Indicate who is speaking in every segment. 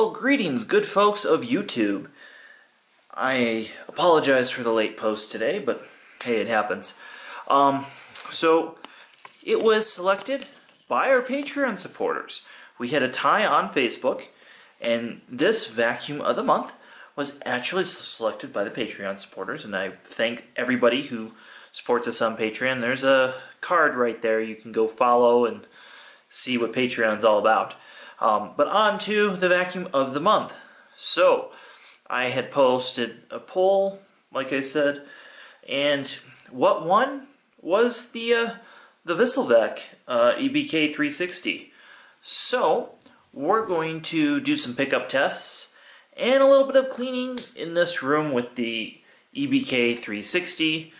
Speaker 1: Well, greetings, good folks of YouTube. I apologize for the late post today, but hey, it happens. Um, so, it was selected by our Patreon supporters. We had a tie on Facebook, and this vacuum of the month was actually selected by the Patreon supporters, and I thank everybody who supports us on Patreon. There's a card right there you can go follow and see what Patreon's all about. Um, but on to the vacuum of the month. So, I had posted a poll, like I said, and what won was the uh, the Wessel-Werk uh, EBK 360. So, we're going to do some pickup tests and a little bit of cleaning in this room with the EBK 360.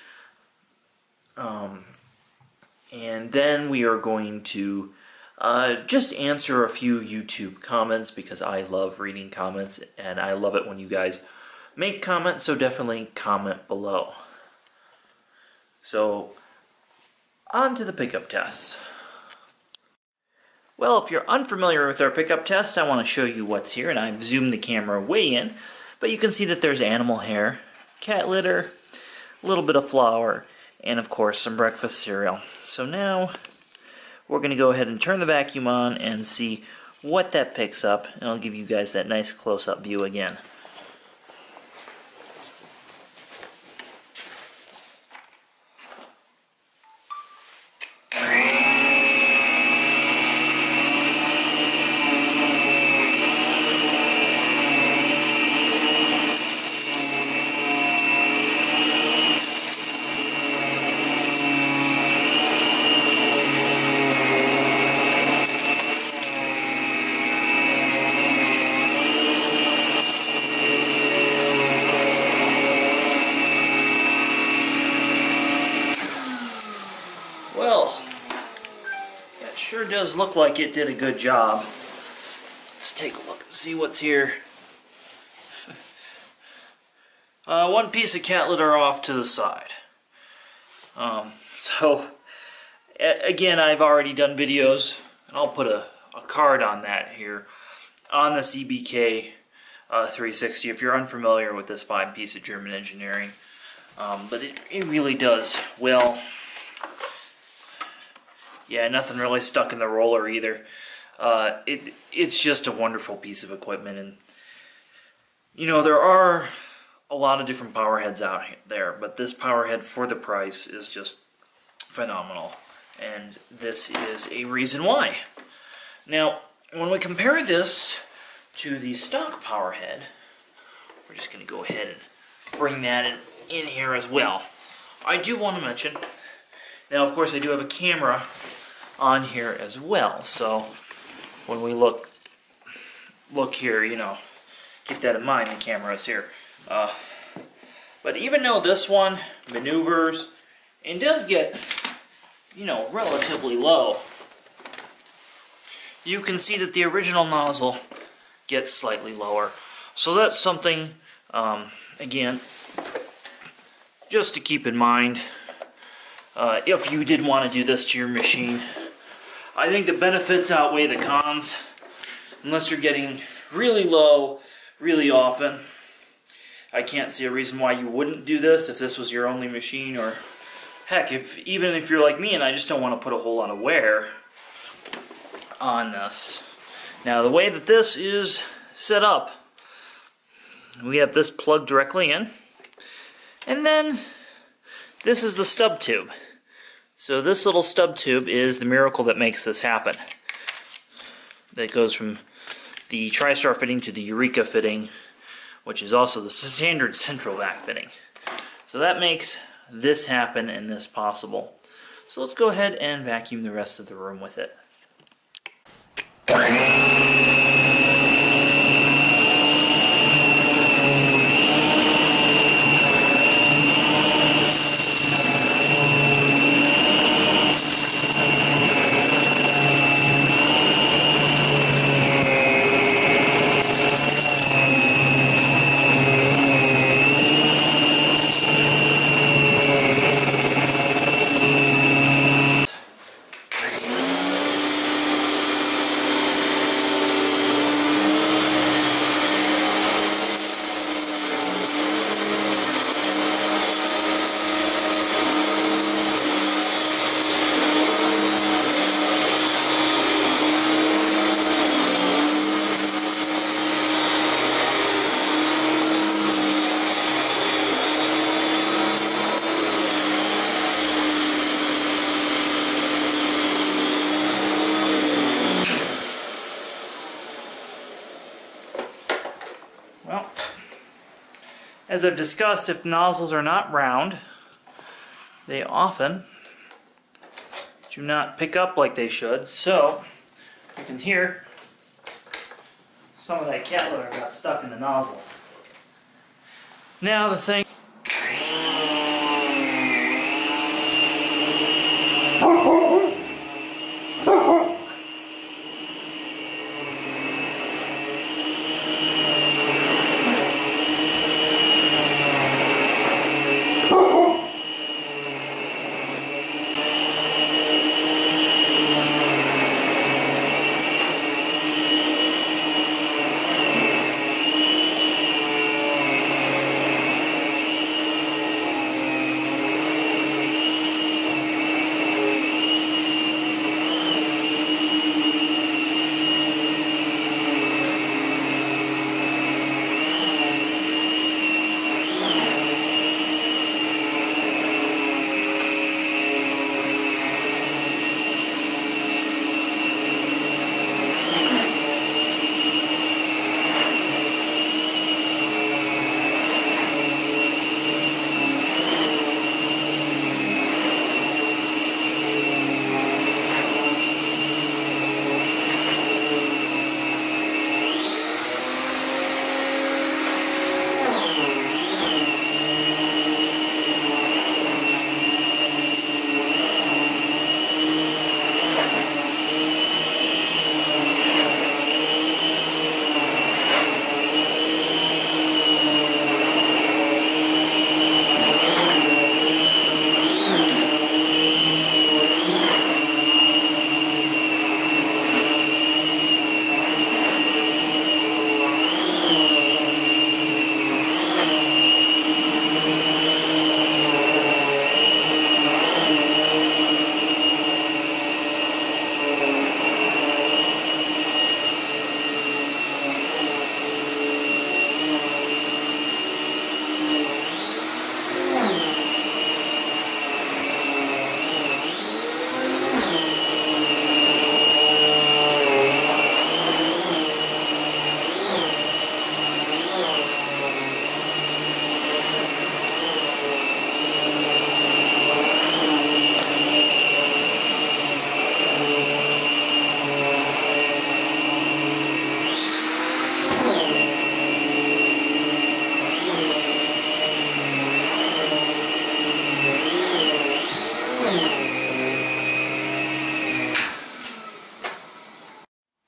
Speaker 1: Um, and then we are going to uh, just answer a few YouTube comments because I love reading comments and I love it when you guys make comments, so definitely comment below. So, on to the pickup tests. Well, if you're unfamiliar with our pickup test, I want to show you what's here, and I've zoomed the camera way in, but you can see that there's animal hair, cat litter, a little bit of flour, and of course some breakfast cereal. So now we're going to go ahead and turn the vacuum on and see what that picks up. And I'll give you guys that nice close-up view again. Well, that sure does look like it did a good job. Let's take a look and see what's here. Uh, one piece of cat litter off to the side. Um, so, again, I've already done videos, and I'll put a, a card on that here, on the EBK uh, 360 if you're unfamiliar with this fine piece of German engineering. Um, but it, it really does well. Yeah, nothing really stuck in the roller either. Uh, it it's just a wonderful piece of equipment, and you know there are a lot of different power heads out there, but this power head for the price is just phenomenal, and this is a reason why. Now, when we compare this to the stock power head, we're just going to go ahead and bring that in, in here as well. I do want to mention, now of course I do have a camera on here as well. So when we look look here, you know, keep that in mind. The camera is here. Uh, but even though this one maneuvers and does get, you know, relatively low, you can see that the original nozzle gets slightly lower. So that's something, um, again, just to keep in mind uh, if you did want to do this to your machine. I think the benefits outweigh the cons, unless you're getting really low really often. I can't see a reason why you wouldn't do this if this was your only machine, or heck, if even if you're like me and I just don't want to put a whole lot of wear on this. Now, the way that this is set up, we have this plugged directly in, and then this is the stub tube. So this little stub tube is the miracle that makes this happen. That goes from the TriStar fitting to the Eureka fitting, which is also the standard central vac fitting. So that makes this happen and this possible. So let's go ahead and vacuum the rest of the room with it. As I've discussed, if nozzles are not round, they often do not pick up like they should. So, you can hear some of that cat litter got stuck in the nozzle. Now the thing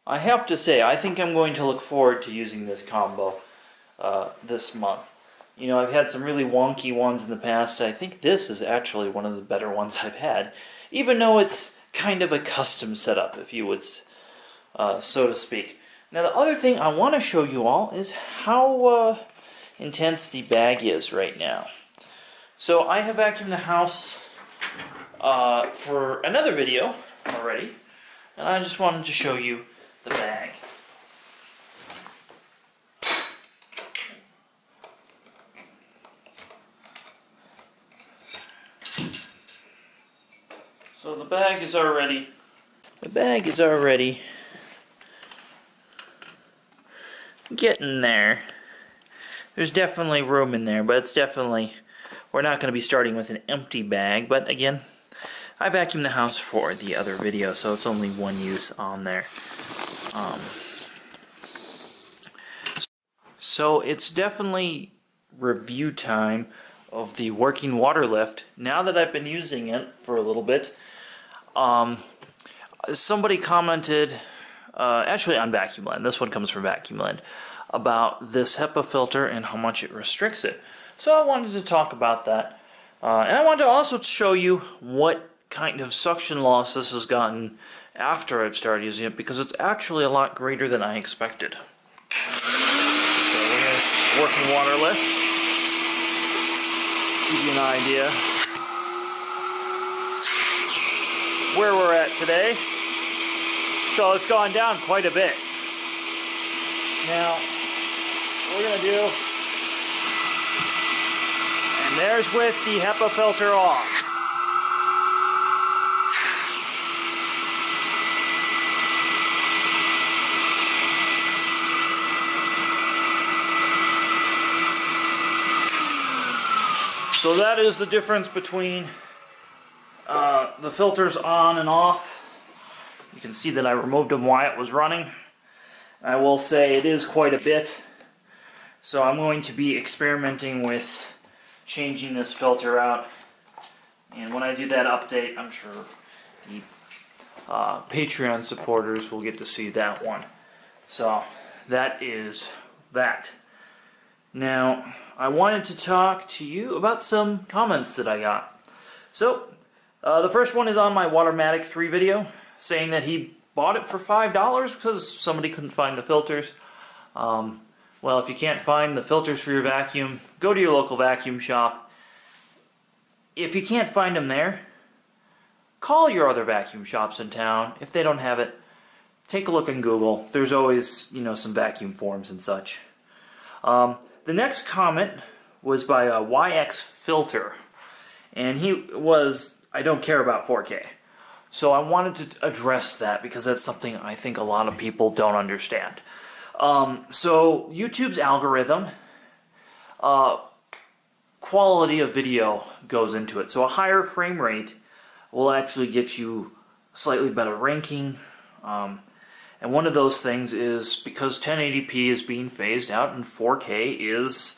Speaker 1: I have to say, I think I'm going to look forward to using this combo uh, this month. You know, I've had some really wonky ones in the past. I think this is actually one of the better ones I've had, even though it's kind of a custom setup, if you would, uh, so to speak. Now, the other thing I want to show you all is how uh, intense the bag is right now. So I have vacuumed the house uh, for another video already, and I just wanted to show you the bag. So the bag is already, the bag is already getting there. There's definitely room in there, but it's definitely, we're not going to be starting with an empty bag, but again, I vacuumed the house for the other video, so it's only one use on there. Um, so it's definitely review time of the working water lift. Now that I've been using it for a little bit, um, somebody commented, uh, actually on Vacuumland, this one comes from Vacuumland, about this HEPA filter and how much it restricts it. So I wanted to talk about that. Uh, and I wanted to also show you what kind of suction loss this has gotten after I've started using it because it's actually a lot greater than I expected. So here's working water lift. Give you an idea where we're at today. So it's gone down quite a bit. Now, we're gonna do, and there's with the HEPA filter off. So that is the difference between uh, the filters on and off. You can see that I removed them while it was running. I will say it is quite a bit. So I'm going to be experimenting with changing this filter out. And when I do that update, I'm sure the uh, Patreon supporters will get to see that one. So that is that. Now, I wanted to talk to you about some comments that I got. So, uh, the first one is on my Watermatic 3 video, saying that he bought it for $5 because somebody couldn't find the filters. Um, well, if you can't find the filters for your vacuum, go to your local vacuum shop. If you can't find them there, call your other vacuum shops in town. If they don't have it, take a look in Google. There's always, you know, some vacuum forums and such. Um, the next comment was by a YX Filter, and he was, I don't care about 4K. So I wanted to address that because that's something I think a lot of people don't understand. Um, so YouTube's algorithm, uh, quality of video goes into it. So a higher frame rate will actually get you slightly better ranking. Um, and one of those things is because 1080p is being phased out and 4K is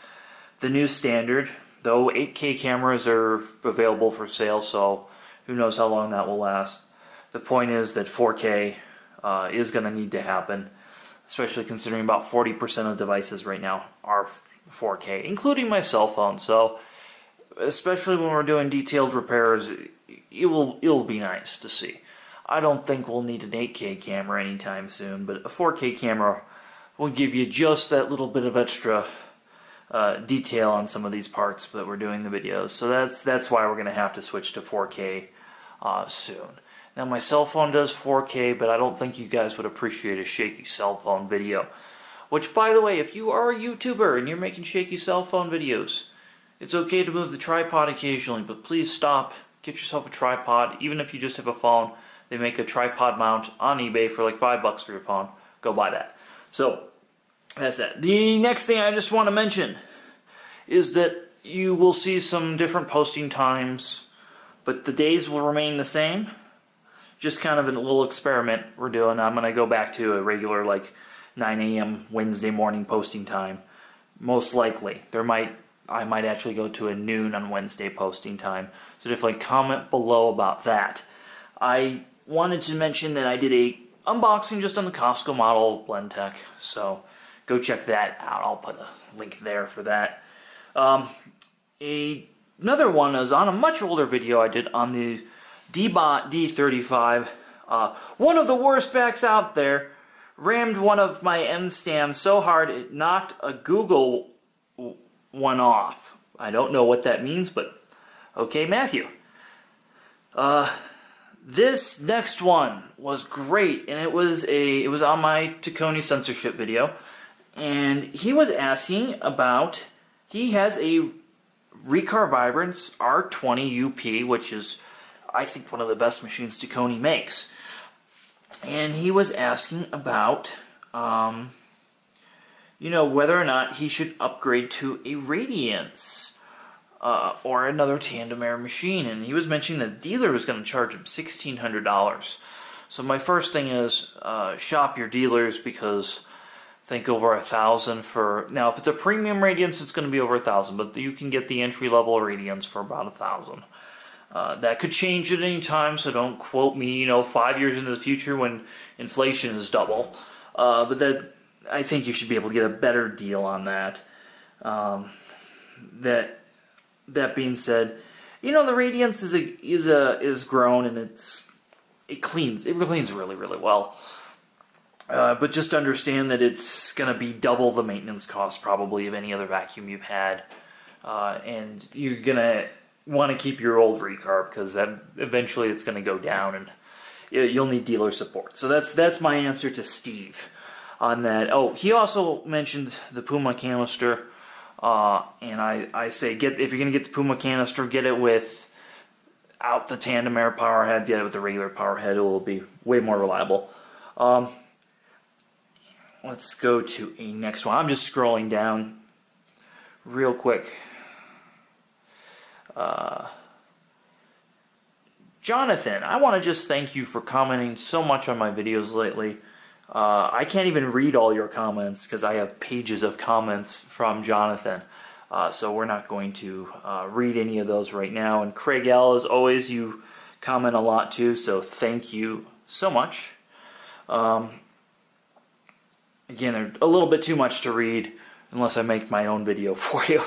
Speaker 1: the new standard, though 8K cameras are available for sale, so who knows how long that will last. The point is that 4K uh, is going to need to happen, especially considering about 40% of devices right now are 4K, including my cell phone. So, especially when we're doing detailed repairs, it will it will be nice to see. I don't think we'll need an 8K camera anytime soon, but a 4K camera will give you just that little bit of extra uh, detail on some of these parts that we're doing the videos. So that's that's why we're going to have to switch to 4K uh, soon. Now my cell phone does 4K, but I don't think you guys would appreciate a shaky cell phone video. Which, by the way, if you are a YouTuber and you're making shaky cell phone videos, it's okay to move the tripod occasionally, but please stop. Get yourself a tripod, even if you just have a phone. They make a tripod mount on eBay for like five bucks for your phone. Go buy that. So that's that. The next thing I just want to mention is that you will see some different posting times, but the days will remain the same. Just kind of a little experiment we're doing. I'm going to go back to a regular like 9 a.m. Wednesday morning posting time. Most likely. There might I might actually go to a noon on Wednesday posting time. So definitely comment below about that. I wanted to mention that I did a unboxing just on the Costco model Blendtec, so go check that out. I'll put a link there for that. Um, a, another one is on a much older video I did on the Deebot D35. Uh, one of the worst backs out there rammed one of my M-stands so hard it knocked a Google one off. I don't know what that means, but okay, Matthew. Uh, this next one was great, and it was a it was on my Tacony censorship video, and he was asking about he has a Riccar Vibrance R20 UP, which is I think one of the best machines Tacony makes, and he was asking about um, you know whether or not he should upgrade to a Radiance uh, or another tandem air machine. And he was mentioning the dealer was going to charge him $1,600. So my first thing is uh, shop your dealers because think over a thousand for now. If it's a premium Radiance, it's going to be over a thousand, but you can get the entry level Radiance for about a thousand. Uh, that could change at any time, so don't quote me. You know, five years into the future when inflation is double. Uh, but that I think you should be able to get a better deal on that. Um, that that being said, you know the Radiance is a is a is grown and it's it cleans it cleans really really well. Uh, but just understand that it's going to be double the maintenance cost probably of any other vacuum you've had, uh, and you're going to want to keep your old recarb because that eventually it's going to go down and you'll need dealer support. So that's that's my answer to Steve on that. Oh, he also mentioned the Puma canister. Uh, and I, I say get if you're gonna get the Puma canister, get it with out the tandem air power head. Get it with the regular power head. It will be way more reliable. Um, let's go to a next one. I'm just scrolling down real quick. Uh, Jonathan, I want to just thank you for commenting so much on my videos lately. Uh, I can't even read all your comments because I have pages of comments from Jonathan. Uh, so we're not going to uh, read any of those right now. And Craig L, as always, you comment a lot too, so thank you so much. Um, again, a little bit too much to read unless I make my own video for you.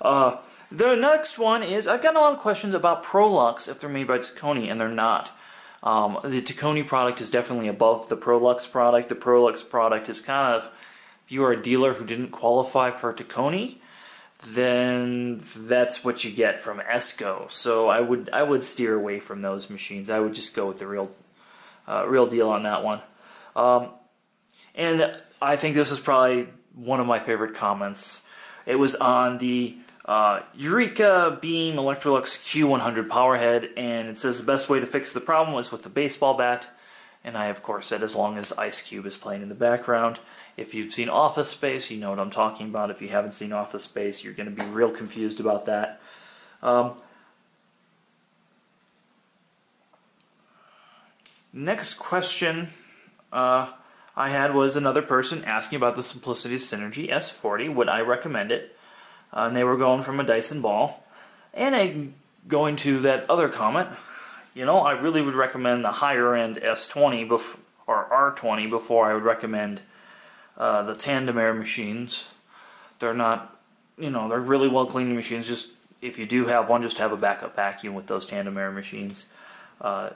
Speaker 1: Uh, the next one is I've gotten a lot of questions about Prolux if they're made by Tacony, and they're not. Um, the Tacony product is definitely above the Prolux product. The Prolux product is kind of, if you are a dealer who didn't qualify for Tacony, then that's what you get from Esco. So I would I would steer away from those machines. I would just go with the real uh, real deal on that one. Um, and I think this is probably one of my favorite comments. It was on the uh, Eureka Beam Electrolux Q100 Powerhead, and it says the best way to fix the problem is with the baseball bat. And I, of course, said as long as Ice Cube is playing in the background. If you've seen Office Space, you know what I'm talking about. If you haven't seen Office Space, you're going to be real confused about that. Um, next question uh, I had was another person asking about the Simplicity Synergy S40. Would I recommend it? Uh, and they were going from a Dyson ball. And I going to that other comment, you know, I really would recommend the higher end S20 bef- or R20 before I would recommend uh, the tandem air machines. They're not, you know, they're really well cleaning machines. Just if you do have one, just have a backup vacuum with those tandem air machines. Uh,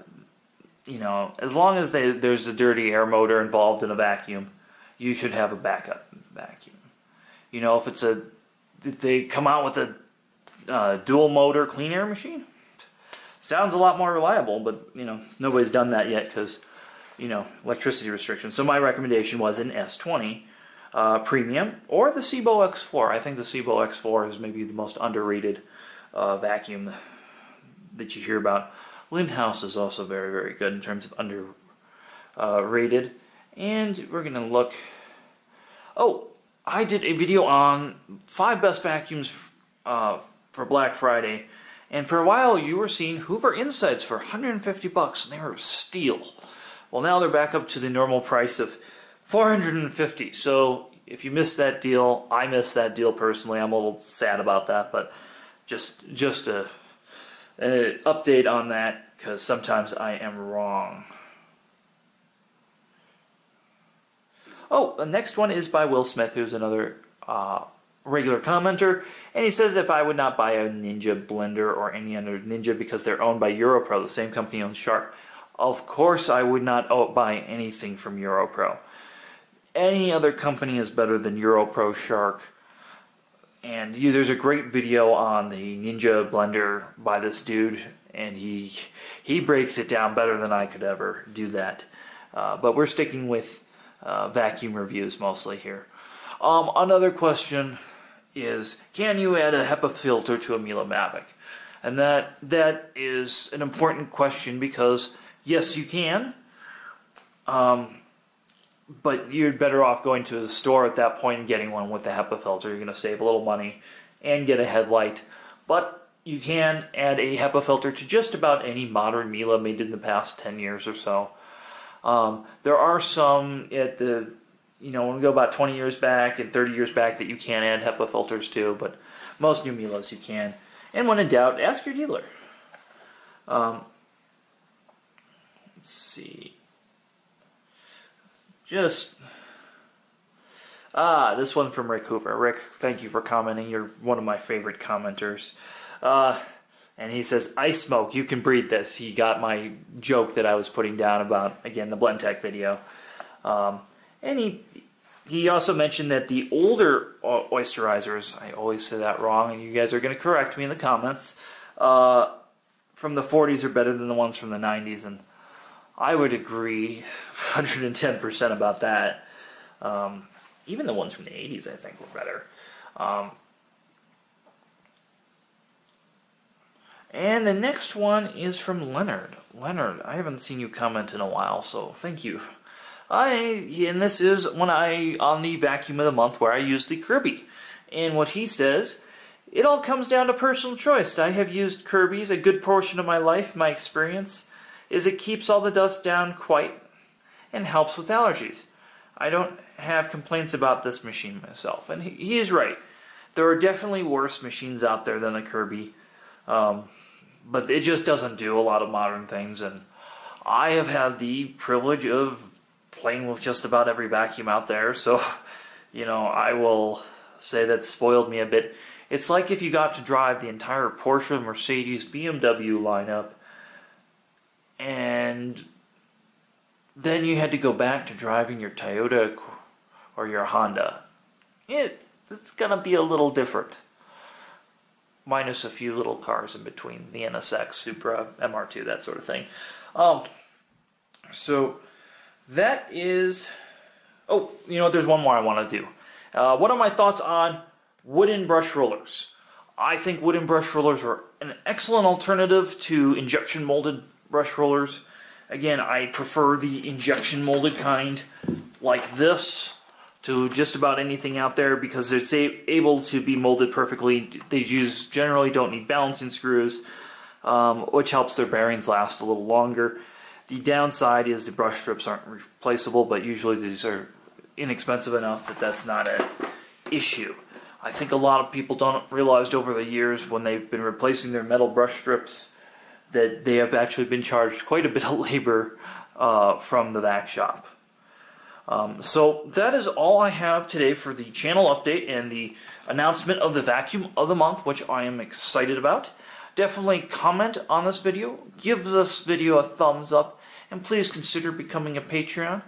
Speaker 1: you know, as long as they, there's a dirty air motor involved in a vacuum, you should have a backup vacuum. You know, if it's a they come out with a uh, dual motor clean air machine. Sounds a lot more reliable, but you know nobody's done that yet because you know electricity restrictions. So my recommendation was an S20 uh, Premium or the Sebo X4. I think the Sebo X4 is maybe the most underrated uh, vacuum that you hear about. Lindhaus is also very very good in terms of underrated. and we're gonna look. Oh, I did a video on five best vacuums uh, for Black Friday, and for a while you were seeing Hoover Insights for 150 bucks, and they were steal. Well, now they're back up to the normal price of 450. So if you missed that deal, I missed that deal personally. I'm a little sad about that, but just just a, a update on that because sometimes I am wrong. Oh, the next one is by Will Smith, who's another uh, regular commenter, and he says if I would not buy a Ninja blender or any other Ninja because they're owned by Europro, the same company owns Shark. Of course, I would not buy anything from Europro. Any other company is better than Europro Shark. And you, there's a great video on the Ninja blender by this dude, and he he breaks it down better than I could ever do that. Uh, but we're sticking with uh, vacuum reviews mostly here. Um, another question is, can you add a HEPA filter to a Miele Mavic? And that that is an important question because yes, you can. Um, but you're better off going to the store at that point and getting one with the HEPA filter. You're going to save a little money and get a headlight. But you can add a HEPA filter to just about any modern Miele made in the past 10 years or so. Um, there are some at the, you know, when we go about 20 years back and 30 years back that you can add HEPA filters to, but most new Mieles you can. And when in doubt, ask your dealer. Um, let's see. Just ah, this one from Rick Hoover. Rick, thank you for commenting. You're one of my favorite commenters. Uh, and he says, "I smoke, you can breathe this." He got my joke that I was putting down about again the Blendtec video, um, and he he also mentioned that the older oysterizers, I always say that wrong, and you guys are going to correct me in the comments, uh, from the 40s are better than the ones from the 90s, and I would agree 110% about that. Um, even the ones from the 80s, I think, were better. Um, And the next one is from Leonard. Leonard, I haven't seen you comment in a while, so thank you. I and this is when I on the vacuum of the month where I use the Kirby. And what he says it all comes down to personal choice. I have used Kirby's a good portion of my life. My experience is it keeps all the dust down quite and helps with allergies. I don't have complaints about this machine myself, and he, he is right. There are definitely worse machines out there than a Kirby, um, but it just doesn't do a lot of modern things. And I have had the privilege of playing with just about every vacuum out there, so you know I will say that spoiled me a bit. It's like if you got to drive the entire Porsche, Mercedes, BMW lineup, and then you had to go back to driving your Toyota or your Honda. It, it's to be a little different. Minus a few little cars in between the NSX, Supra, MR2, that sort of thing. Um, so that is. Oh, you know what? There's one more I want to do. Uh, what are my thoughts on wooden brush rollers? I think wooden brush rollers are an excellent alternative to injection molded brush rollers. Again, I prefer the injection molded kind like this to just about anything out there because it's able to be molded perfectly. They use generally don't need balancing screws, um, which helps their bearings last a little longer. The downside is the brush strips aren't replaceable, but usually these are inexpensive enough that that's not an issue. I think a lot of people don't realized over the years when they've been replacing their metal brush strips that they have actually been charged quite a bit of labor uh, from the back shop. Um, so that is all I have today for the channel update and the announcement of the vacuum of the month, which I am excited about. Definitely comment on this video, give this video a thumbs up, and please consider becoming a Patreon.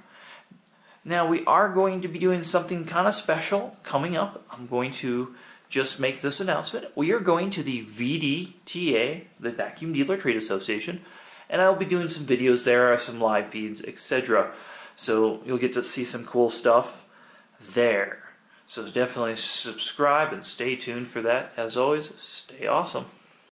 Speaker 1: Now we are going to be doing something kind of special coming up. I'm going to just make this announcement. We are going to the VDTA, the Vacuum Dealer Trade Association, and I'll be doing some videos there, some live feeds, etc. So you'll get to see some cool stuff there. So definitely subscribe and stay tuned for that. As always, stay awesome.